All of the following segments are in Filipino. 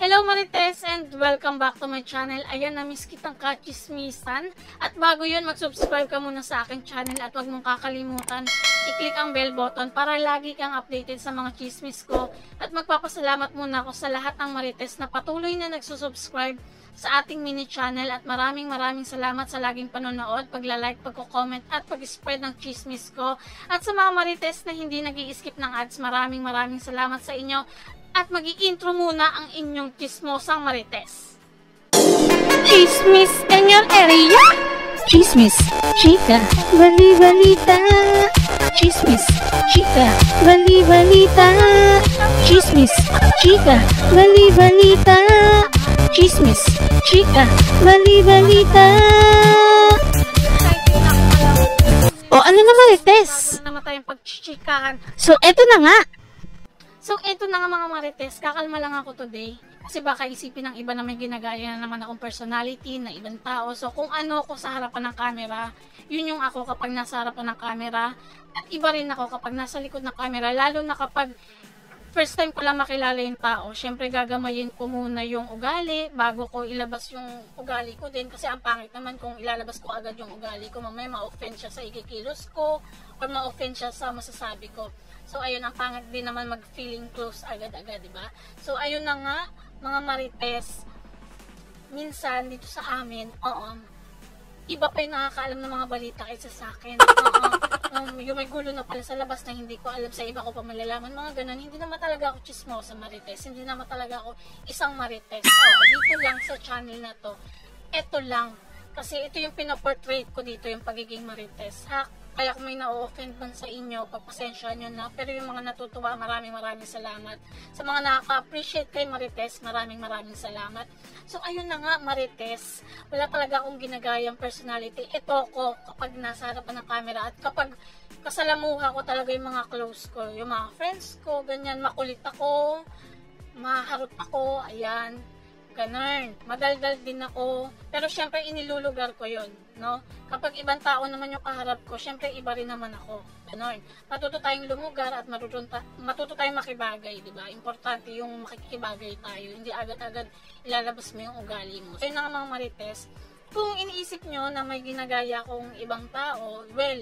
Hello Marites and welcome back to my channel. Ayan, na-miss kitang kachismisan. At bago yun, mag-subscribe ka muna sa aking channel at huwag mong kakalimutan i-click ang bell button para lagi kang updated sa mga chismis ko. At magpapasalamat muna ako sa lahat ng Marites na patuloy na nagsusubscribe sa ating mini channel at maraming maraming salamat sa laging panonood, pagla-like, pagko-comment at pag-spread ng chismis ko. At sa mga Marites na hindi nag skip ng ads, maraming maraming salamat sa inyo at mag intro muna ang inyong chismosang marites. Chismis in your area! Chismis, chika, bali-balita. Chismis, chika, bali-balita. Chismis, chika, bali-balita. Chismis, chika, bali-balita. O ano na marites? Ano naman tayong pagchichikahan. So, eto na nga So, eto na nga mga marites, kakalma lang ako today. Kasi baka isipin ng iba na may ginagaya na naman akong personality, na ibang tao. So, kung ano ako sa harapan ng camera, yun yung ako kapag nasa harapan ng camera. At iba rin ako kapag nasa likod ng camera, lalo na kapag first time ko lang makilala yung tao. Siyempre, gagamayin ko muna yung ugali bago ko ilabas yung ugali ko din. Kasi ang pangit naman kung ilalabas ko agad yung ugali ko. Mamaya ma-offend siya sa ikikilos ko or ma-offend siya sa masasabi ko. So, ayun, ang pangit din naman mag-feeling close agad-agad, di ba? So, ayun na nga, mga marites, minsan dito sa amin, oo, iba pa yung nakakaalam ng mga balita kaysa sa akin. Oo, um, yung may gulo na pala sa labas na hindi ko alam sa iba ko pa malalaman, mga ganun. Hindi naman talaga ako chismosa marites. Hindi naman talaga ako isang marites. Oo, dito lang sa channel na to. Ito lang. Kasi ito yung pinaportrait ko dito, yung pagiging marites. Ha? Kaya kung may na-offend man sa inyo, pagpasensya nyo na. Pero yung mga natutuwa, maraming maraming salamat. Sa mga nakaka-appreciate kay Marites, maraming maraming salamat. So, ayun na nga, Marites. Wala talaga akong ginagayang personality. Ito ko kapag nasa harapan ng camera at kapag kasalamuha ko talaga yung mga close ko. Yung mga friends ko, ganyan, makulit ako, maharot ako, ayan Ganun. Madaldal din ako. Pero syempre inilulugar ko yon no? Kapag ibang tao naman yung kaharap ko, syempre iba rin naman ako. Ganun. Matuto tayong lumugar at matuto, matuto tayong makibagay, di ba? Importante yung makikibagay tayo. Hindi agad-agad ilalabas mo yung ugali mo. So yun nga mga marites, kung iniisip nyo na may ginagaya kong ibang tao, well,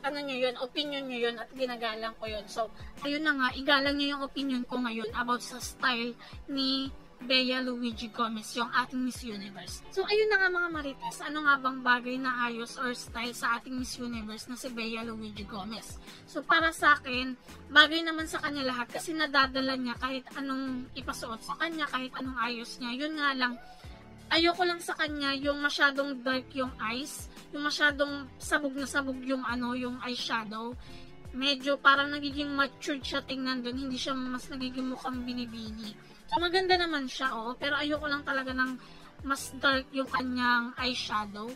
ano nyo yun, opinion nyo yun at ginagalang ko yun. So, ayun na nga, igalang nyo yung opinion ko ngayon about sa style ni Bea Luigi Gomez, yung ating Miss Universe. So, ayun na nga mga marites, ano nga bang bagay na ayos or style sa ating Miss Universe na si Bea Luigi Gomez? So, para sa akin, bagay naman sa kanya lahat kasi nadadala niya kahit anong ipasuot sa kanya, kahit anong ayos niya. Yun nga lang, ayoko lang sa kanya yung masyadong dark yung eyes, yung masyadong sabog na sabog yung ano, yung eyeshadow. Medyo parang nagiging matured siya tingnan doon, hindi siya mas nagiging mukhang binibini. Maganda naman siya, oo. Pero ayoko lang talaga ng mas dark yung kanyang eyeshadow.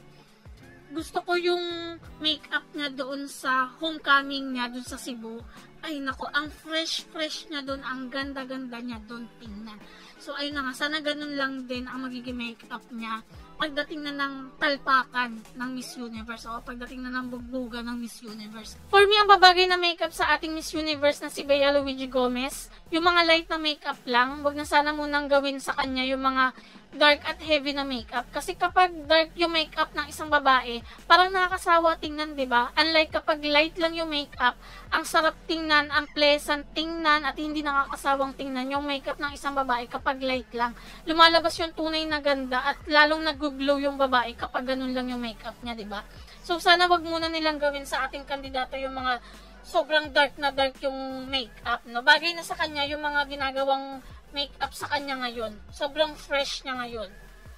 Gusto ko yung makeup niya doon sa homecoming niya doon sa Cebu. Ay nako, ang fresh-fresh niya doon, ang ganda-ganda niya doon tingnan. So ayun na nga, sana ganun lang din ang magiging makeup niya pagdating na ng talpakan ng Miss Universe o pagdating na ng bugbuga ng Miss Universe. For me, ang babagay na makeup sa ating Miss Universe na si Bea Luigi Gomez, yung mga light na makeup lang, wag na sana munang gawin sa kanya yung mga dark at heavy na makeup. Kasi kapag dark yung makeup ng isang babae, parang nakakasawa tingnan, 'di ba? Unlike kapag light lang yung makeup, ang sarap tingnan, ang pleasant tingnan at hindi nakakasawang tingnan yung makeup ng isang babae kapag light lang. Lumalabas yung tunay na ganda at lalong nag-glow yung babae kapag ganun lang yung makeup niya, 'di ba? So sana wag muna nilang gawin sa ating kandidato yung mga sobrang dark na dark yung makeup, no? Bagay na sa kanya yung mga ginagawang makeup sa kanya ngayon. Sobrang fresh niya ngayon.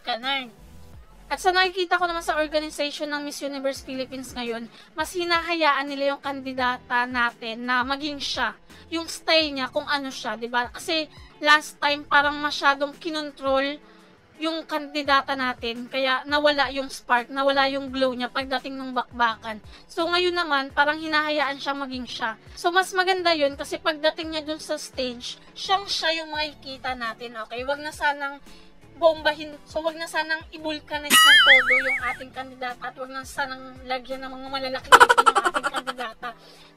Ganun. At sa nakikita ko naman sa organization ng Miss Universe Philippines ngayon, mas hinahayaan nila yung kandidata natin na maging siya. Yung style niya, kung ano siya, di ba? Kasi last time parang masyadong kinontrol yung kandidata natin, kaya nawala yung spark, nawala yung glow niya pagdating ng bakbakan. So ngayon naman, parang hinahayaan siya maging siya. So mas maganda yun kasi pagdating niya dun sa stage, siyang siya yung makikita natin, okay? Wag na sanang bombahin, so wag na sanang i-vulcanize ng todo yung ating kandidata at wag na sanang lagyan ng mga malalaking yung ating kandidata.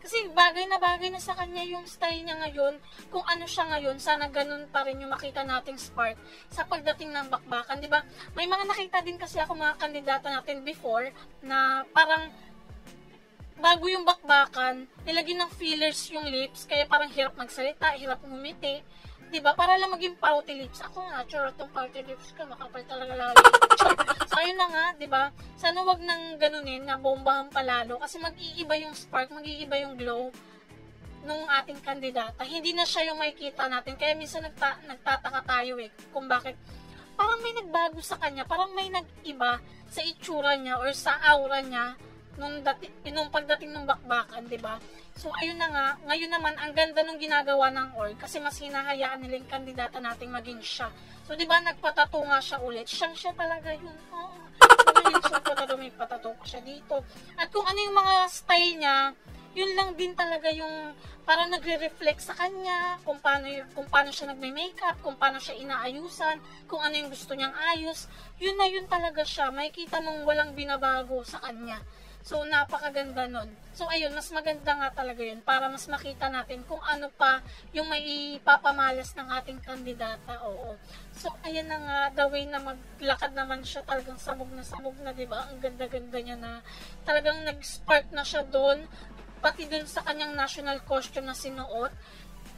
Kasi bagay na bagay na sa kanya yung style niya ngayon. Kung ano siya ngayon, sana ganun pa rin yung makita nating spark sa pagdating ng bakbakan. Di ba? May mga nakita din kasi ako mga kandidata natin before na parang bago yung bakbakan, nilagyan ng fillers yung lips, kaya parang hirap magsalita, hirap ngumiti. 'Di ba? Para lang maging pouty lips. Ako nga, charot tong pouty lips ko, makapal talaga lalo. so, ayun na nga, 'di ba? Sana wag nang ganunin na bombahan palalo kasi mag-iiba yung spark, mag-iiba yung glow nung ating kandidata. Hindi na siya yung makikita natin. Kaya minsan nagta- nagtataka tayo eh kung bakit parang may nagbago sa kanya, parang may nag-iba sa itsura niya or sa aura niya nung, dati, nung pagdating ng bakbakan, di ba? So, ayun na nga. Ngayon naman, ang ganda nung ginagawa ng org kasi mas hinahayaan nila yung kandidata nating maging siya. So, di ba, nagpatato nga siya ulit. Siyang siya talaga yun. So, siya patato, may patato pa siya dito. At kung ano yung mga style niya, yun lang din talaga yung para nagre-reflect sa kanya, kung paano, kung paano siya nagme-makeup, kung paano siya inaayusan, kung ano yung gusto niyang ayos, yun na yun talaga siya. Makikita mong walang binabago sa kanya. So, napakaganda nun. So, ayun, mas maganda nga talaga yun para mas makita natin kung ano pa yung may ipapamalas ng ating kandidata. Oo. So, ayan na nga, the way na maglakad naman siya talagang sabog na sabog na, di ba? Ang ganda-ganda niya na talagang nag-spark na siya doon pati dun sa kanyang national costume na sinuot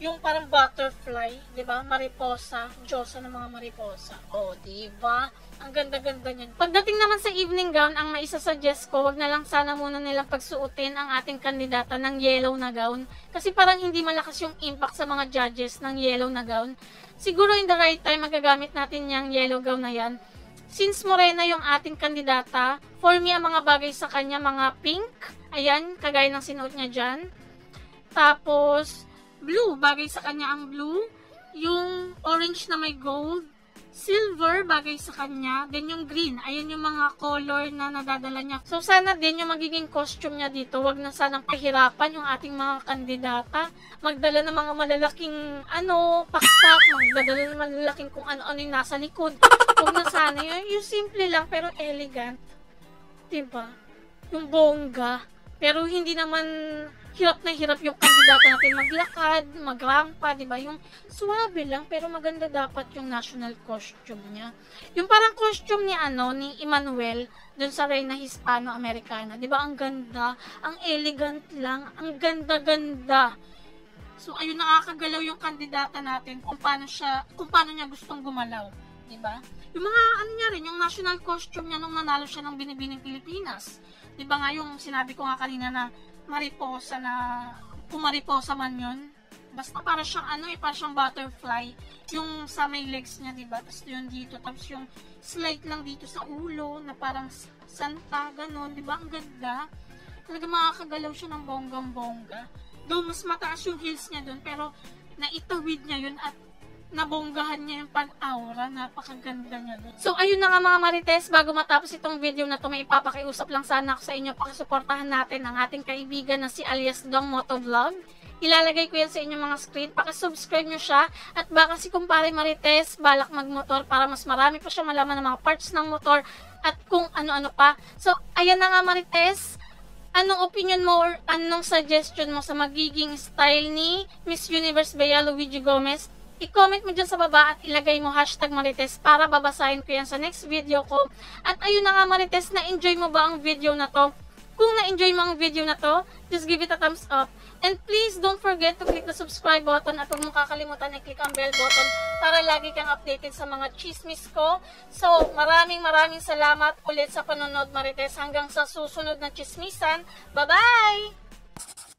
yung parang butterfly, 'di ba? Mariposa, diyosa ng mga mariposa. Oh, 'di ba? Ang ganda-ganda niyan. Pagdating naman sa evening gown, ang maisa-suggest ko, wag na lang sana muna nilang pagsuotin ang ating kandidata ng yellow na gown kasi parang hindi malakas yung impact sa mga judges ng yellow na gown. Siguro in the right time magagamit natin yung yellow gown na 'yan. Since morena yung ating kandidata, for me ang mga bagay sa kanya mga pink. Ayan, kagaya ng sinuot niya diyan. Tapos blue, bagay sa kanya ang blue. Yung orange na may gold, silver, bagay sa kanya. Then yung green, ayan yung mga color na nadadala niya. So sana din yung magiging costume niya dito, wag na sanang pahirapan yung ating mga kandidata. Magdala ng mga malalaking ano, pakpak, magdala ng malalaking kung ano-ano yung nasa likod. Huwag na sana yun. Yung simple lang pero elegant. Diba? Yung bongga. Pero hindi naman hirap na hirap yung kandidata natin maglakad, magrampa, di ba? Yung suwabe lang, pero maganda dapat yung national costume niya. Yung parang costume ni ano, ni Emmanuel, dun sa Reina Hispano-Americana, di ba? Ang ganda, ang elegant lang, ang ganda-ganda. So, ayun, nakakagalaw yung kandidata natin kung paano siya, kung paano niya gustong gumalaw. Di ba? Yung mga, ano niya rin, yung national costume niya nung nanalo siya ng Binibining Pilipinas. Di ba nga yung sinabi ko nga kanina na mariposa na, kung mariposa man yun, basta para siyang ano eh, para siyang butterfly, yung sa may legs niya, diba? Tapos yun dito, tapos yung slight lang dito sa ulo, na parang santa, ganun, diba? Ang ganda. Talaga makakagalaw siya ng bonggang-bongga. Though mas mataas yung heels niya dun, pero naitawid niya yun at nabonggahan niya yung pag-aura. Napakaganda niya. Dun. So, ayun na nga mga Marites. Bago matapos itong video na to, may ipapakiusap lang sana ako sa inyo. Pakisuportahan natin ang ating kaibigan na si alias Dong Motovlog. Ilalagay ko yan sa inyong mga screen. Pakisubscribe nyo siya. At baka si Kumpare Marites balak magmotor para mas marami pa siya malaman ng mga parts ng motor at kung ano-ano pa. So, ayan na nga Marites anong opinion mo or anong suggestion mo sa magiging style ni Miss Universe Bea Luigi Gomez i-comment mo dyan sa baba at ilagay mo hashtag Marites para babasahin ko yan sa next video ko. At ayun na nga Marites, na-enjoy mo ba ang video na to? Kung na-enjoy mo ang video na to, just give it a thumbs up. And please don't forget to click the subscribe button at huwag mong kakalimutan na click ang bell button para lagi kang updated sa mga chismis ko. So, maraming maraming salamat ulit sa panonood Marites hanggang sa susunod na chismisan. Bye-bye!